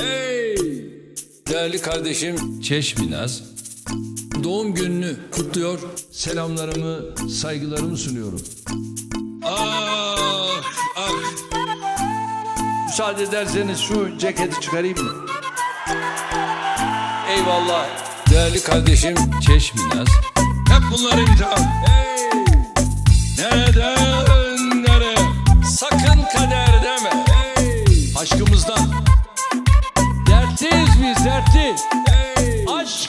Hey! Değerli kardeşim Çeşminaz, doğum gününü kutluyor, selamlarımı, saygılarımı sunuyorum. Ah, ah. Müsaade ederseniz şu ceketi çıkarayım mı? Eyvallah. Değerli kardeşim Çeşminaz, hep bunlar imtihan. Hey! Neden, nereye? Sakın kader deme. Hey! Aşkımızdan.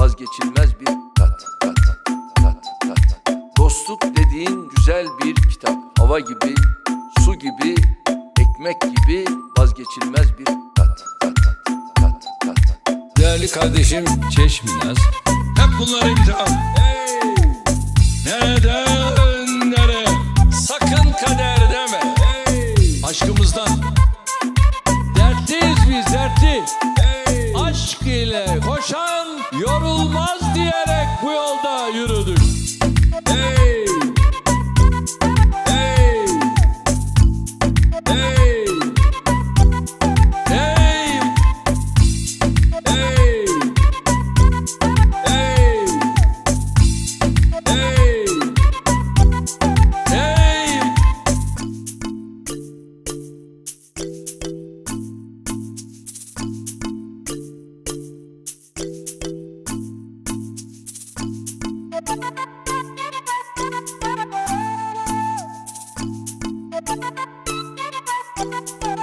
vazgeçilmez bir tat. Tat, tat, tat. Dostluk dediğin güzel bir kitap. Hava gibi, su gibi, ekmek gibi vazgeçilmez bir tat. Tat, tat, tat. Değerli kardeşim Çeşminaz Hep bunlar imtihan hey! Yorulmaz diyerek bu yolda yürüdük Hey! Hey! Hey! Thank you.